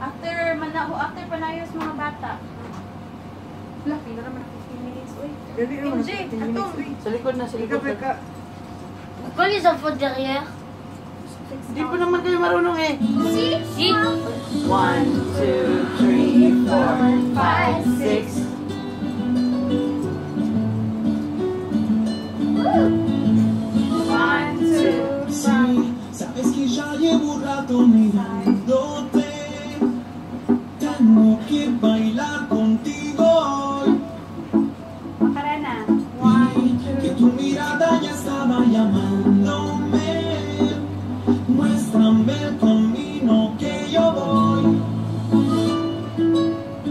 After, manaho, after panayos mga bata. Laki na naman 15 minutes, uy. Dali naman. MJ, atong. Sa likod na, sa likod na. Pourquoi les enfants derrière Hindi pa naman kayo marunong eh. Si. One, tu mirada ya estaba llamándome. Muéstrame el camino que yo voy.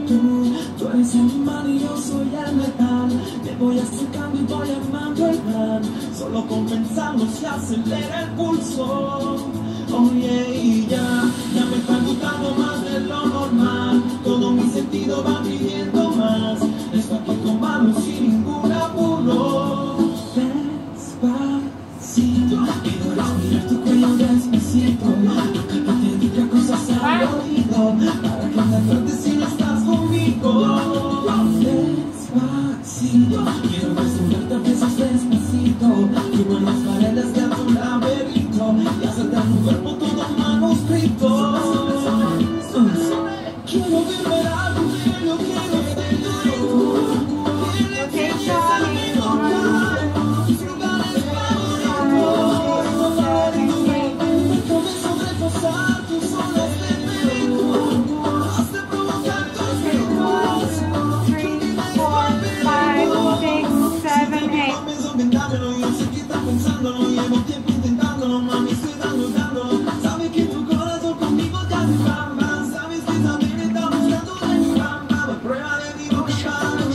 Tú, tú eres el imán y yo soy el metal. Te voy acercando y voy armando el plan. Solo con pensarlo se acelera el pulso. Oye, y ya, ya me Para que me no estás conmigo. Quiero desnudarte dámelo, yo sé que estás pensándolo. Llevo tiempo intentándolo, mami, estoy dando, dándolo. Sabes que tu corazón conmigo te hace bamba. Sabes que también está buscando de mi bamba. Prueba de mi boca no.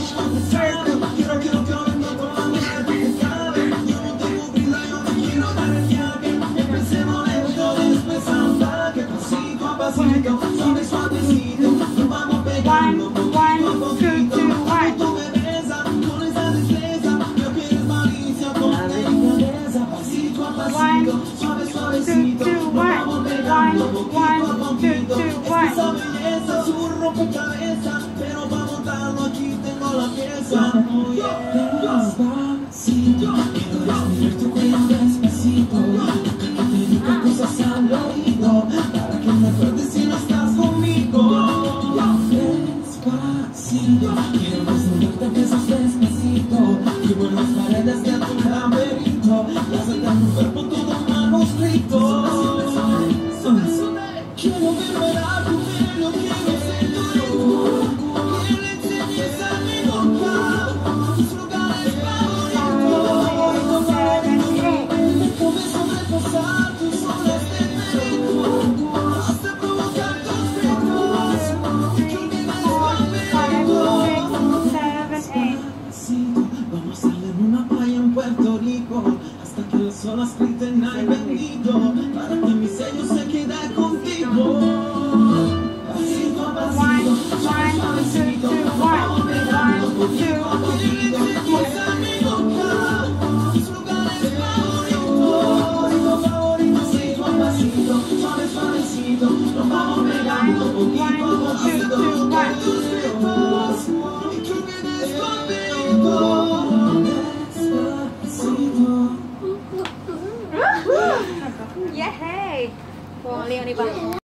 Quiero, quiero, quiero verlo tomando la que sabe. Yo no tengo prisa, yo te quiero dar el viaje. Empecemos lento, después anda. Que pasito a pasito, suave, suavecito. Si no estás conmigo. Despacito, quiero que las olas griten ay bendito Para que mi sello se Voli.